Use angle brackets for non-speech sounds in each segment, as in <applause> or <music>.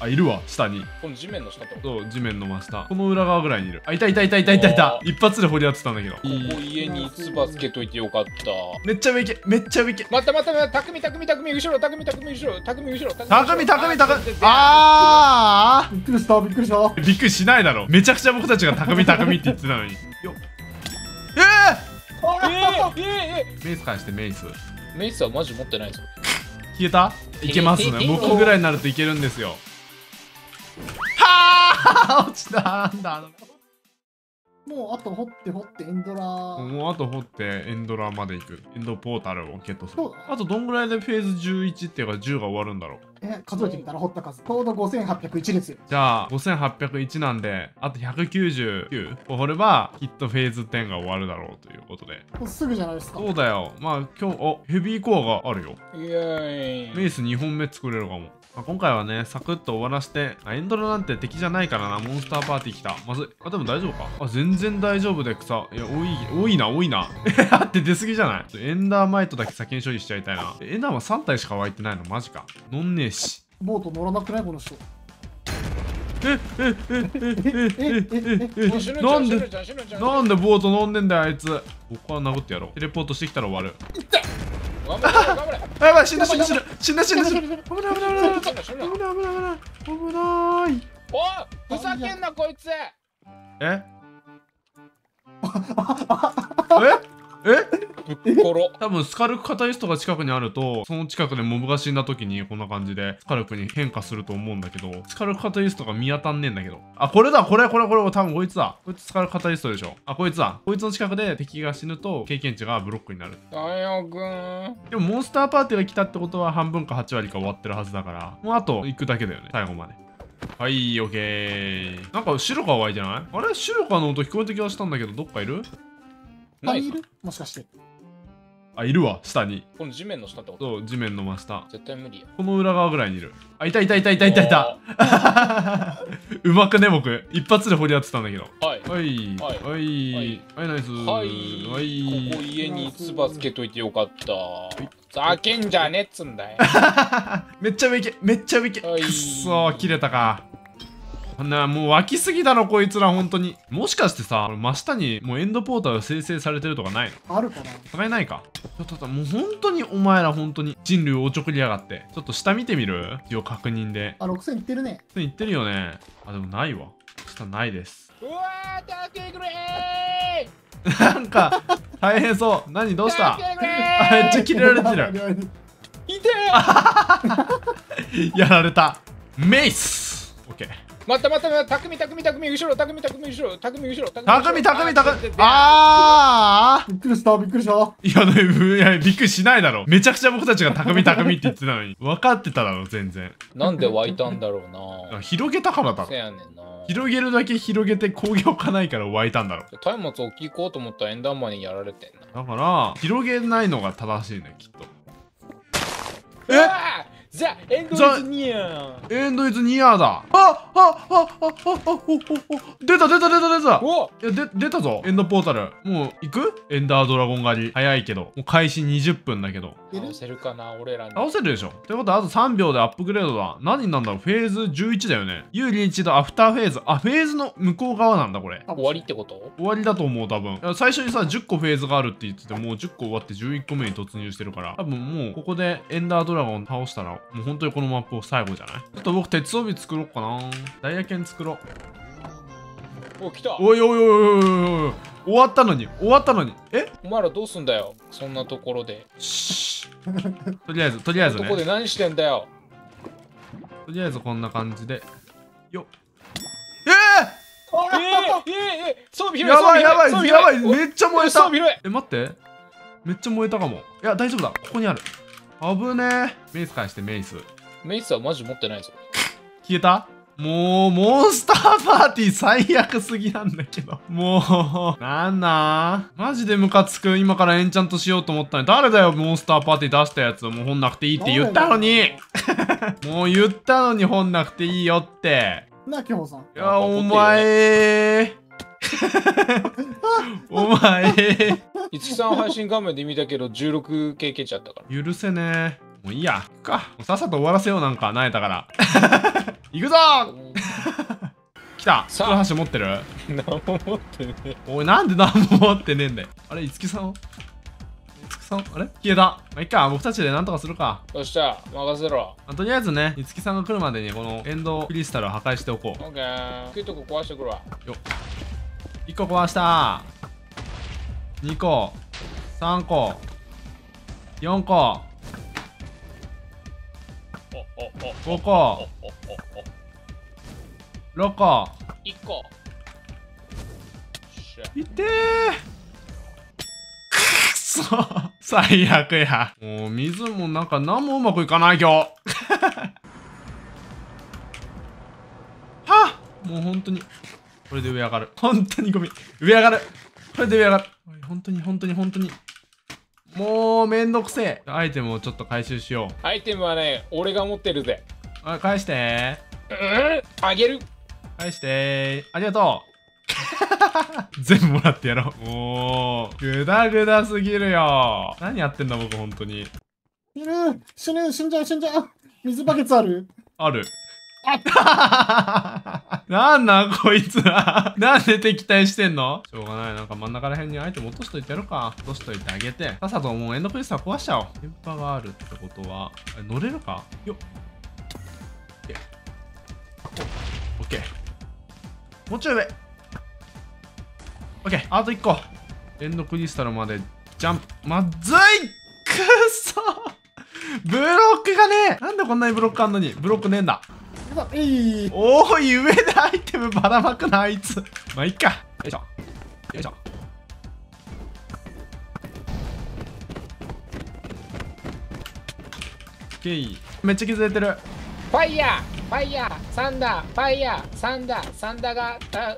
あいるわ下に。この地面の下ってこと。そう地面の真下。この裏側ぐらいにいる。あいたいたいたいたいたいた。一発で掘り当てたんだけど。ここ家につばつけといてよかった。めっちゃ上行けめっちゃ上行け。待った待った待った匠匠匠後ろ匠匠後ろ匠後ろ高見高見高見ああびっくりしたびっくりした。ーびっくりしないだろ。めちゃくちゃ僕たちが高見高見って言ってたのに。よえー！えー、えー、メイス返してメイス。ー、メイスはマジ持ってないぞ。消えた？いけますね。<laughs> 僕ぐらいになるといけるんですよはあ落ちたなんだもうあと掘って掘ってエンドラもうあと掘ってエンドラまで行く。エンドポータルをゲットする。あとどんぐらいでフェーズ11っていうか10が終わるんだろうえ数えてみたら掘った数。ちょうど5801ですよじゃあ5801なんであと199を掘ればきっとフェーズ10が終わるだろうということで。もうすぐじゃないですか。そうだよ。まあ今日おヘビーコアがあるよ。イエーイ。メイス2本目作れるかも、まあ、今回はねサクッと終わらしてあエンドラなんて敵じゃないからな。モンスターパーティー来た。まずい。あでも大丈夫か。あ全然大丈夫で草。いや多い多いな多いな。え <laughs> だって出過ぎじゃない。エンダーマイトだけ先に処理しちゃいたいな。エンダーは3体しか湧いてないの？マジか。乗んねえし。ボート乗らなくない？この人。えええええええええ死ぬなんでなんでボート飲んでんだよあいつ僕は殴ってやろうテレポートしてきたら終わる頑張れ頑張れあやばい死んだ死んだ死んだ死んだ死んだ死んだ危ない危ない危ない危ない危ない危ないおいふざけんなこいつえええぶっころ多分スカルクカタリストが近くにあるとその近くでモブが死んだ時にこんな感じでスカルクに変化すると思うんだけどスカルクカタリストが見当たんねえんだけど。あこれだ!これこれこれ多分こいつだ。こいつスカルクカタリストでしょ。あこいつだ。こいつの近くで敵が死ぬと経験値がブロックになる。太陽くんでもモンスターパーティーが来たってことは半分か8割か終わってるはずだからもうあと行くだけだよね。最後まで。はいオッケー。なんか白が湧いてない？あれ？白かの音聞こえた気がしたんだけどどっかいる？何いる？もしかしてあいるわ下に。この地面の下ってこと？そう地面の真下。絶対無理や。この裏側ぐらいにいる。あいたいたいたいたいた。いた <laughs> うまくね僕。一発で掘り当てたんだけど。はい。はい。ははい。い。はいナイス。はい、はい。ここ家につばつけといてよかった。ざけんじゃねっつんだよ。<laughs> めっちゃ上行けめっちゃ上行けはい。くっそー切れたかなもう湧きすぎだろこいつら本当に。もしかしてさ真下にもうエンドポータルが生成されてるとかないの？あるかな。互いないか。ちょっともう本当にお前ら本当に人類をおちょくりやがって。ちょっと下見てみる？一応確認で。あ6000いってるね。言ってるよね。あでもないわ。下ないです。うわー、助けてくれなんか大変そう。何どうした？めっちゃ切れられてる。ー <laughs> いて <laughs> やられた。メイス！オッケー待った待った待った匠匠匠後ろ匠匠後ろ匠後ろ。匠高見高見高見ああびっくりしたびっくりした。ーいやねいやびっくりしないだろ。めちゃくちゃ僕たちが高見高見って言ってたのに。分かってただろ全然。なんで湧いたんだろうな。広げたからだろ。せやねんな。広げるだけ広げて攻撃置かないから湧いたんだろ。松明大きいこうと思ったらエンダーマンにやられてんな。だから広げないのが正しいねきっと。うわーじゃあエンドイズニア。エンドイズニアーだ。ああああああ出た出た出た出た。お。いやで出たぞ。エンドポータル。もう行く？エンダードラゴン狩り。早いけど。もう開始20分だけど。倒せるかな俺らに。倒せるでしょ。ってことはあと3秒でアップグレードだ。何になんだろう？フェーズ11だよね。有利一度アフターフェーズ。あフェーズの向こう側なんだこれ。終わりってこと？終わりだと思う多分。最初にさ10個フェーズがあるって言っててもう10個終わって11個目に突入してるから。多分もうここでエンダードラゴン倒したらもう本当にこのマップを最後じゃない？ちょっと僕鉄帯作ろうかな。ダイヤ剣作ろう。お来た。おいおいおいおいおいおい終わったのに。終わったのに。え？お前らどうすんだよ？そんなところで。シー。とりあえずとりあえずどね。こで何してんだよ？とりあえずこんな感じで。よっ。ええー、えー、えー、装備ー、広いやばいやばい装備やばい広めっちゃ燃えた。え待って。めっちゃ燃えたかも。いや大丈夫だ。ここにある危ねえ。メイス返してメイス。メイスはマジ持ってないぞ。消えた？もうモンスターパーティー最悪すぎなんだけど。もうなんなん？マジでムカつく。今からエンチャントしようと思ったのに。誰だよモンスターパーティー出したやつもう本なくていいって言ったのに。もう言ったのに本なくていいよって。なきほさん。いやお前お前。いつきさん配信画面で見たけど16経験値あったから。許せね。えもういいや。か。さっさと終わらせようなんかなえたから。<laughs> 行くぞ！来た。さあ。古橋持ってる？何も持ってねおいなんで何も持ってねえんだよ。あれいつきさん？さん？あれ？消えた。まあいっか。僕たちでなんとかするか。よっしゃ。任せろ。あとりあえずねいつきさんが来るまでにこのエンドクリスタルを破壊しておこう。オッケー。低いとこ壊してくるわ1個壊した。2個。3個。4個。おおお5個。おおお6個。一個。いってーくっそ最悪や。もう水もなんか何もうまくいかない今日。<laughs> はっ。もう本当にこれで上上がる。本当にゴミ上上がる。これで上上がる。本当に本当に本当に。もうめんどくせえ。アイテムをちょっと回収しよアイテムはね俺が持ってるぜ。うあ返して。うん？あげる。返して。ありがとう。<laughs> 全部もらってやろう。もうグダグダすぎるよ。何やってんだ僕本当に。いる死ぬ死んじゃう死んじゃう。水バケツある？ある <laughs> なんなんこいつは <laughs> なんで敵対してんの？しょうがない。なんか真ん中ら辺にアイテム落としといてやるか。落としといてあげて。さっさともうエンドクリスタル壊しちゃおう。電波があるってことは。乗れるか？よっ。オッケーもうちょい上。オッケーあと1個。エンドクリスタルまで。ジャンプ。まずいくっそ。ブロックがねえ。なんでこんなにブロックあんのに？ブロックねえんだ。えいおい上でアイテムばらまくなあいつ。まあいっか。よいしょ。よいしょ。めっちゃ削れてる。ファイヤー。ファイヤー。サンダー。ファイヤー。サンダー。サンダーがあ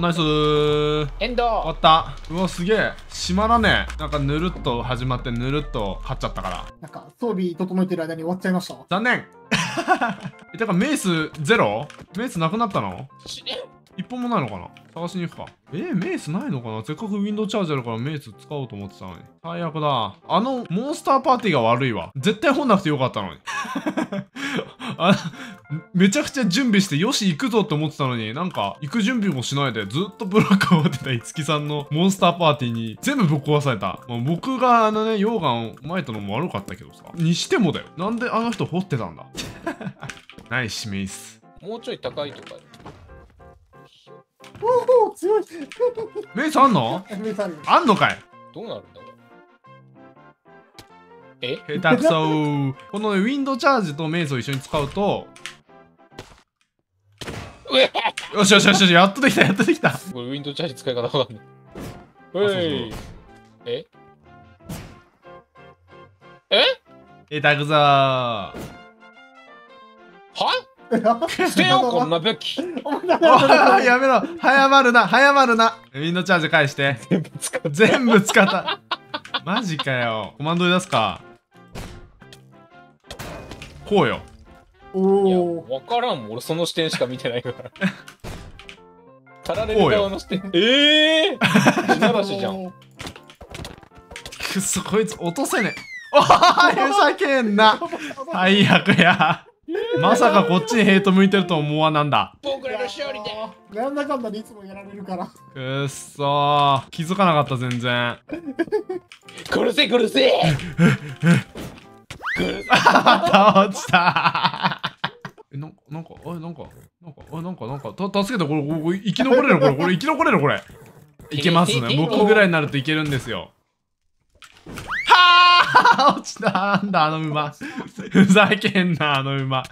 ナイス。ーエン終わドった。うわすげえ閉まらねえなんかぬるっと始まってぬるっと勝っちゃったからなんか装備整えてる間に終わっちゃいました残念 <laughs> えてかメイスゼロ？メイスなくなったの？死ね一本もないのかな？探しに行くか。えー、メイスないのかな？せっかくウィンドウチャージあるからメイス使おうと思ってたのに。最悪だ。あの、モンスターパーティーが悪いわ。絶対本なくてよかったのに。<laughs> あめちゃくちゃ準備して、よし、行くぞって思ってたのに、なんか、行く準備もしないで、ずっとブロックを持ってた五木さんのモンスターパーティーに全部ぶっ壊された。まあ、僕があのね、溶岩を撒いたのも悪かったけどさ。にしてもだよ。なんであの人掘ってたんだ？<laughs> ナイスメイス。もうちょい高いとかおお強いメイスあんの？<laughs> あんのかい？どうなるんだ？え？下手くそー。このウィンドウチャージとメイスを一緒に使うと。よしよしよしよしやっとできたやっとできた。これウィンドウチャージ使い方わかんない。えい。え？下手くそー。は？捨てようこんな武器。やめろ。早まるな。早まるな。ウィンドウチャージ返して。全部使っ全部使った。マジかよ。コマンドで出すかこうよ。いやおお分からんもん。俺その視点しか見てないから。<laughs> 足られる側の視点。ええー、地ならしじゃん。くっそこいつ落とせねえ。おいふざけんな。最悪や。まさかこっちにヘイト向いてると思わなんだ。僕らの勝利で。なんだかんだでいつもやられるから。くっそ。ー気づかなかった全然。<laughs> 殺せ殺せ <laughs> また落ちた。えなんかなんかあれなんかなんかあなんかなんかた助けてこれこれ生き残れる。これこれ生き残れるこれ。いけますね。僕ぐらいになるといけるんですよ。はあ落ちた。なんだあの馬。<laughs> ふざけんなあの馬。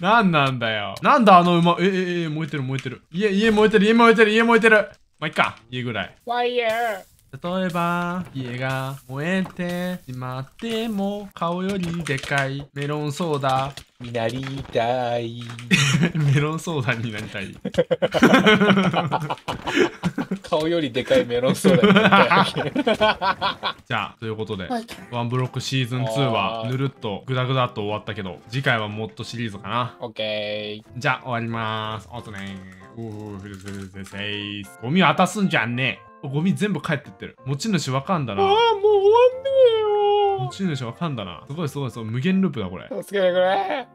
なんなんだよ。なんだあの馬。えええ燃えてる燃えてる。家家燃えてる家燃えてる家燃えてる。まあいっか。家ぐらい。ファイヤー例えば家が燃えてしまっても顔よりでかい。メロンソーダ。になりたい。<laughs> メロンソーダになりたい。<laughs> 顔よりでかいメロンソーダになりたい。<laughs> じゃあということで、はい。ワンブロックシーズン2はぬるっとグダグダっと終わったけど次回はもっとシリーズかな。オッケじゃあ終わります。あとねうーゴミ渡すんじゃんね。えゴミ全部帰ってってる。持ち主わかんだな。ーああもう終わんねえよ。持ち主わかんだな。すごいすごいすごい。無限ループだこれ。助けてくれ